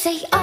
say